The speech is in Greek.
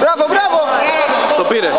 Μπράβο, μπράβο! Το πήρε.